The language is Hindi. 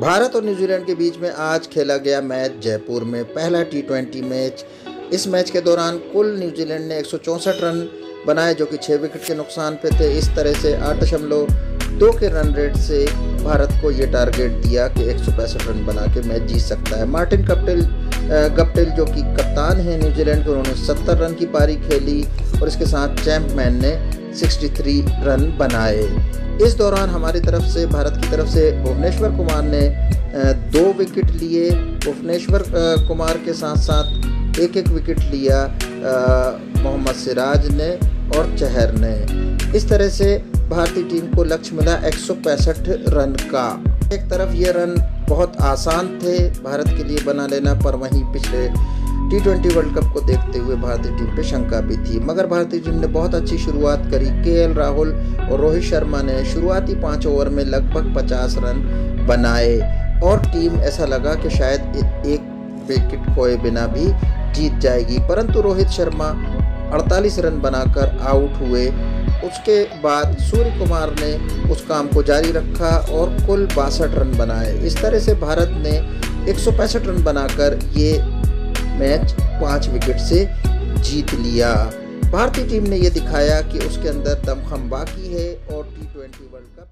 भारत और न्यूजीलैंड के बीच में आज खेला गया मैच जयपुर में। पहला टी मैच। इस मैच के दौरान कुल न्यूजीलैंड ने एक सौ चौंसठ रन बनाए, जो कि छः विकेट के नुकसान पे थे। इस तरह से आठ दशमलव दो के रन रेट से भारत को ये टारगेट दिया कि एक सौ पैंसठ रन बना के मैच जीत सकता है। मार्टिन कप्टिल गप्टिल जो कि कप्तान है न्यूजीलैंड के, उन्होंने 70 रन की पारी खेली और इसके साथ चैम्पमैन ने 63 रन बनाए। इस दौरान हमारी तरफ़ से, भारत की तरफ़ से भुवनेश्वर कुमार ने दो विकेट लिए। भुवनेश्वर कुमार के साथ साथ एक एक विकेट लिया मोहम्मद सिराज ने और चहर ने। इस तरह से भारतीय टीम को लक्ष्य मिला एक सौ पैंसठ रन का। एक तरफ़ ये रन बहुत आसान थे, भारत के लिए बना लेना, पर वहीं पिछले टी वर्ल्ड कप को देखते हुए भारतीय टीम पे शंका भी थी। मगर भारतीय टीम ने बहुत अच्छी शुरुआत करी। के राहुल और रोहित शर्मा ने शुरुआती पाँच ओवर में लगभग 50 रन बनाए। और टीम ऐसा लगा कि शायद एक विकेट खोए बिना भी जीत जाएगी। परंतु रोहित शर्मा 48 रन बनाकर आउट हुए। उसके बाद सूर्य कुमार ने उस काम को जारी रखा और कुल बासठ रन बनाए। इस तरह से भारत ने एक सौ पैंसठ रन बनाकर ये मैच पाँच विकेट से जीत लिया। भारतीय टीम ने यह दिखाया कि उसके अंदर दमखम बाकी है और टी ट्वेंटी वर्ल्ड कप